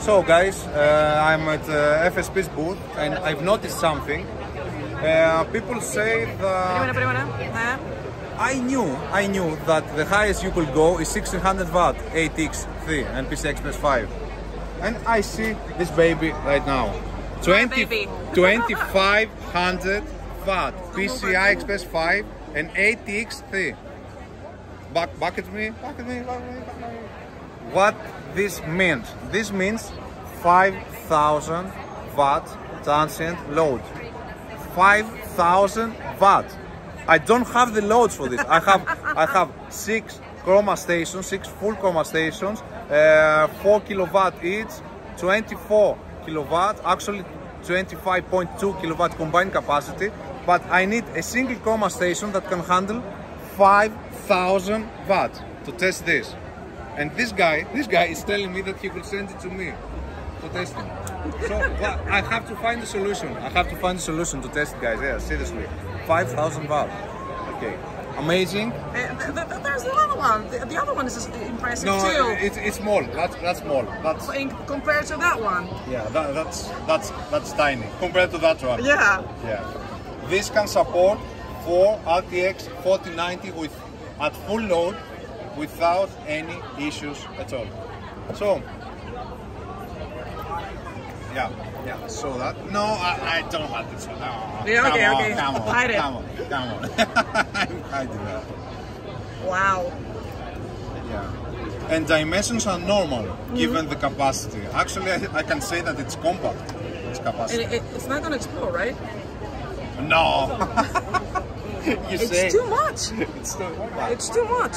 So guys, uh, I'm at uh, FSP's booth and I've noticed something. Uh, people say that... I knew, I knew that the highest you could go is 1600 watt ATX3 and PCX Plus 5. And I see this baby right now. 20, 2500 watt PCI Express 5 and ATX3. Back, back at me, back at me, back at me. What this means? This means 5000 watt transient load. 5000 watt. I don't have the loads for this. I have I have six Chroma stations, six full Chroma stations, uh, four kilowatt each, 24 kilowatt, actually 25.2 kilowatt combined capacity. But I need a single Chroma station that can handle 5,000 watt to test this. And this guy, this guy is telling me that he will send it to me to test it. So well, I have to find a solution. I have to find a solution to test it, guys. Yeah, seriously. 5,000 watt. Okay. Amazing. Uh, th- th- th- there's another one. The, the other one is impressive No, too. it's it's small. That's that's small. That's in, compared to that one. yeah. That, that's that's that's tiny compared to that one. Yeah. Yeah. This can support four RTX 4090 with at full load without any issues at all. So yeah, yeah. So that no, I, I don't have this one. No, Yeah, come okay, on, okay. Come on, Hide it. come on, come on. I do that. Wow. Yeah. And dimensions are normal Mm-hmm. given the capacity. Actually, I, I can say that it's compact. Its capacity. it, it, it's not gonna explode, right? no. you say It's too much. it's too compact. It's too much.